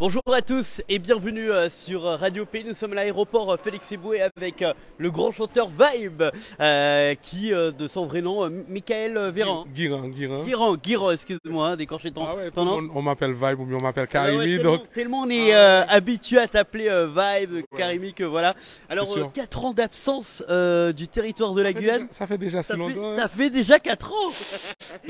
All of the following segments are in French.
Bonjour à tous et bienvenue euh, sur Radio Pays. Nous sommes à l'aéroport euh, Félix Eboué avec euh, le grand chanteur Vibe, qui de son vrai nom, Michael Véran. Guiran, Guiran. Guiran, Guiran, excuse-moi, hein, d'écorcher ton, ah ouais, nom. on m'appelle Vibe ou bien on m'appelle ah Karimi. donc... tellement, on est ah habitué à t'appeler Vibe, Karimi, que voilà. Alors, 4 ans d'absence du territoire de la Guyane. ça fait déjà si longtemps. Fait, Ça fait déjà 4 ans.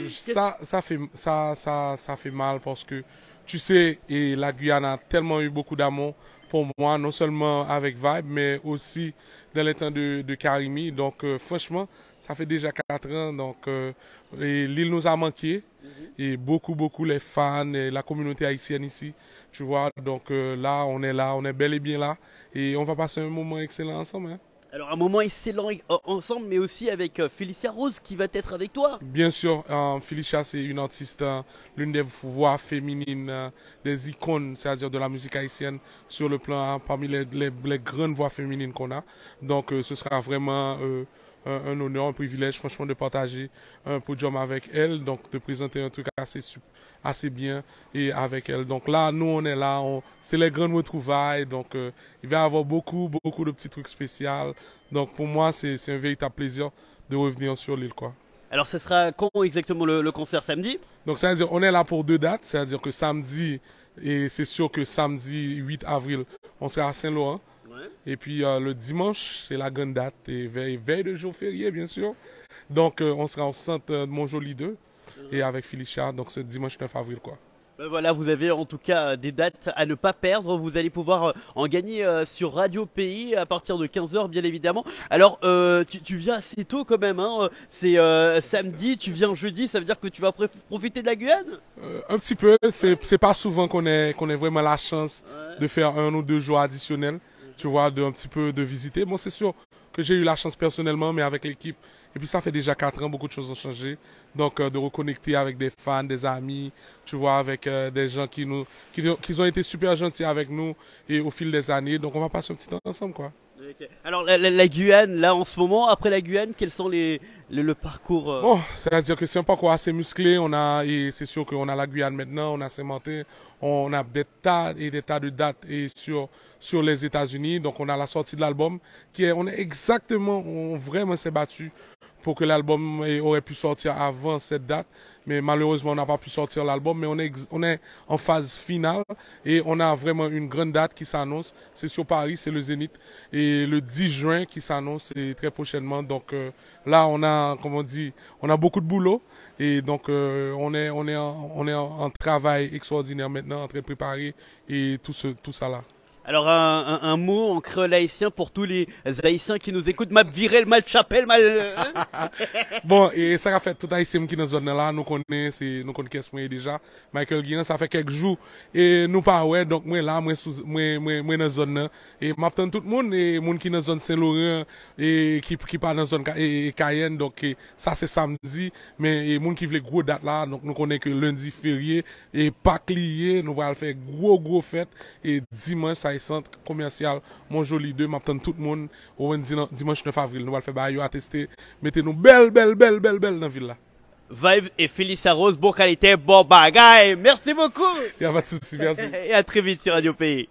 ça, ça, fait, ça, ça, ça fait mal parce que tu sais, et la Guyane a tellement eu beaucoup d'amour pour moi, non seulement avec Vibe, mais aussi dans les temps de, de Karimi. Donc, euh, franchement, ça fait déjà quatre ans. Donc, euh, l'île nous a manqué. Mhm. Et beaucoup, beaucoup les fans et la communauté haïtienne ici. Tu vois, donc euh, là, on est là, on est bel et bien là. Et on va passer un moment excellent ensemble. Hein. Alors un moment excellent ensemble, mais aussi avec euh, Felicia Rose qui va être avec toi. Bien sûr, euh, Felicia c'est une artiste, euh, l'une des voix féminines, des icônes, c'est-à-dire de la musique haïtienne sur le plan parmi les, les, grandes voix féminines qu'on a. Donc ce sera vraiment un, honneur, un privilège, franchement, de partager un podium avec elle, donc de présenter un truc assez, assez bien et avec elle. Donc là, nous, on est là, c'est les grandes retrouvailles, donc euh, il va y avoir beaucoup, beaucoup de petits trucs spéciaux. Donc pour moi, c'est un véritable plaisir de revenir sur l'île, quoi. Alors, ce sera quand exactement le, concert? Samedi? Donc, ça veut dire, on est là pour deux dates, c'est-à-dire que samedi, et c'est sûr que samedi 8 avril, on sera à Saint-Laurent. Et puis euh, le dimanche, c'est la grande date, et veille, veille de jour férié, bien sûr. Donc euh, on sera au centre de Montjoli 2 et avec Philippe donc ce dimanche 9 avril, quoi. Ben voilà, vous avez en tout cas des dates à ne pas perdre. Vous allez pouvoir euh, en gagner sur Radio Pays à partir de 15h, bien évidemment. Alors, tu, viens assez tôt quand même. Hein. C'est samedi, tu viens jeudi. Ça veut dire que tu vas profiter de la Guyane? Un petit peu. C'est pas souvent qu'on ait, qu'on ait vraiment la chance de faire un ou deux jours additionnels tu vois, de un petit peu de visiter. Bon, c'est sûr que j'ai eu la chance personnellement, mais avec l'équipe. Et puis ça fait déjà quatre ans, beaucoup de choses ont changé. Donc euh, de reconnecter avec des fans, des amis, tu vois, avec euh, des gens qui nous, qui, qui, ont été super gentils avec nous et au fil des années. Donc on va passer un petit temps ensemble, quoi. Alors la, Guyane, là en ce moment, après la Guyane, quels sont les le, parcours euh? Bon, c'est-à-dire que c'est un parcours assez musclé. On a et c'est sûr qu'on a la Guyane maintenant, on a sémenté, on a des tas et des tas de dates et sur sur les États-Unis. Donc on a la sortie de l'album qui est on est exactement on vraiment s'est battu pour que l'album aurait pu sortir avant cette date. Mais malheureusement, on n'a pas pu sortir l'album. Mais on est, on est en phase finale et on a vraiment une grande date qui s'annonce. C'est sur Paris, c'est le Zénith. Et le 10 juin qui s'annonce très prochainement. Donc euh, là, on a, comme on dit, on a beaucoup de boulot. Et donc, euh, on est, on est, en, on est en, travail extraordinaire maintenant, en train de préparer et tout, ce, tout ça là. Alors un, mot en créole haïtien pour tous les haïtiens qui nous écoutent, m'a viré mal chapelle, mal... Hein? bon, et ça a fait tout haïtien qui nous zone là, nous connaissons, nous connaissons déjà, Michael Guinan, ça fait quelques jours, et nous pas ouais, donc moi là, moi sous, moi, moi, moi dans zone là, et m'attends tout le monde, et monde qui dans zone Saint-Laurent, et qui, qui pas dans zone et, Cayenne, donc ça c'est samedi, mais et monde qui veut gros date là, donc nous connaissons que lundi férié, et pas lié, nous allons faire gros gros fête, et dimanche ça centre commercial Mon Joli 2. M'attend tout le monde au dimanche 9 avril. Nous allons faire bail à tester. Mettez-nous belle, belle, belle, belle, belle dans la ville là. Vibe et Félix Rose, bon qualité, bon bagaille. Merci beaucoup. Il n'y a pas de souci, merci. et à très vite sur Radio Pays.